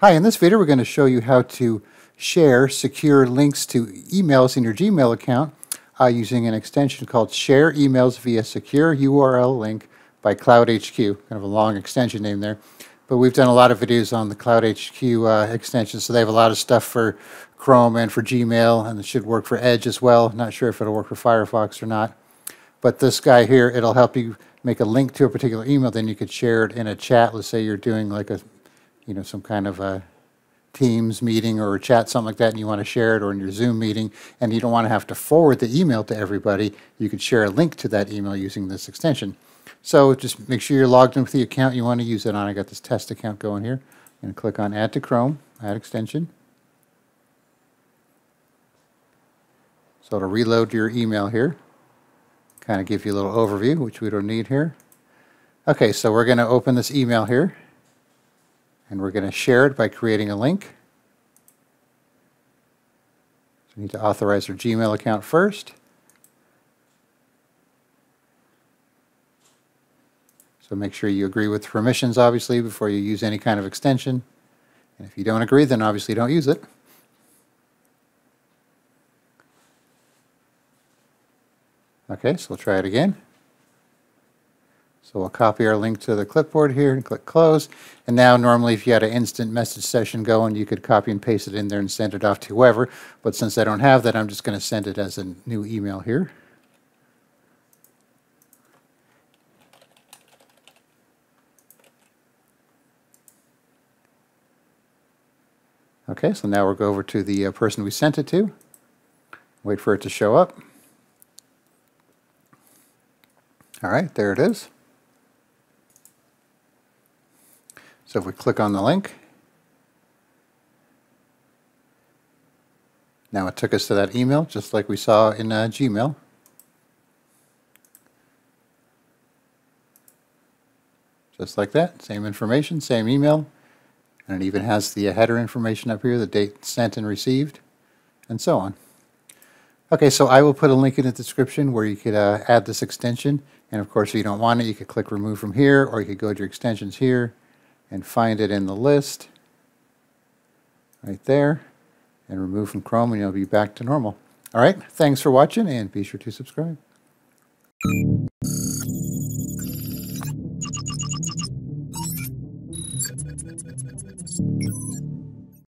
Hi, in this video we're going to show you how to share secure links to emails in your Gmail account uh, using an extension called Share Emails via Secure URL Link by CloudHQ. Kind of a long extension name there. But we've done a lot of videos on the CloudHQ uh, extension, so they have a lot of stuff for Chrome and for Gmail, and it should work for Edge as well. Not sure if it'll work for Firefox or not. But this guy here, it'll help you make a link to a particular email, then you could share it in a chat. Let's say you're doing like a you know, some kind of a Teams meeting or a chat, something like that, and you want to share it, or in your Zoom meeting, and you don't want to have to forward the email to everybody, you could share a link to that email using this extension. So just make sure you're logged in with the account you want to use it on. I got this test account going here. I'm going to click on Add to Chrome, Add Extension. So it'll reload your email here. Kind of give you a little overview, which we don't need here. Okay, so we're going to open this email here and we're going to share it by creating a link. So we need to authorize our Gmail account first. So make sure you agree with permissions, obviously, before you use any kind of extension. And if you don't agree, then obviously don't use it. Okay, so we'll try it again. So we'll copy our link to the clipboard here and click close. And now normally if you had an instant message session going, you could copy and paste it in there and send it off to whoever. But since I don't have that, I'm just going to send it as a new email here. Okay, so now we'll go over to the uh, person we sent it to. Wait for it to show up. All right, there it is. So if we click on the link, now it took us to that email, just like we saw in uh, Gmail. Just like that, same information, same email, and it even has the header information up here, the date sent and received, and so on. Okay, so I will put a link in the description where you could uh, add this extension, and of course if you don't want it, you could click remove from here, or you could go to your extensions here, and find it in the list right there and remove from Chrome and you'll be back to normal. All right, thanks for watching and be sure to subscribe.